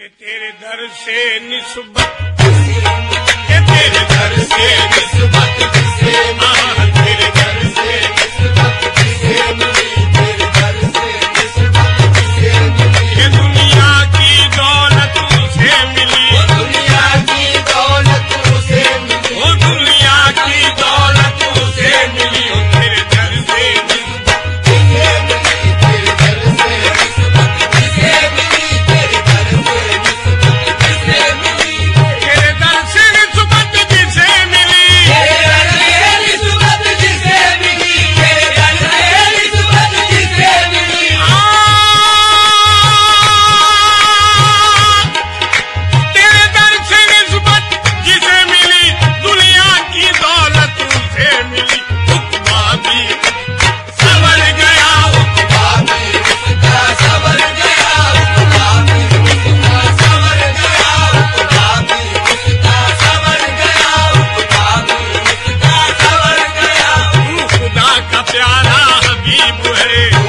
के तेरे दर से निस्बत तेरे दर से निस्बत से हाँ प्यारा हबीब है।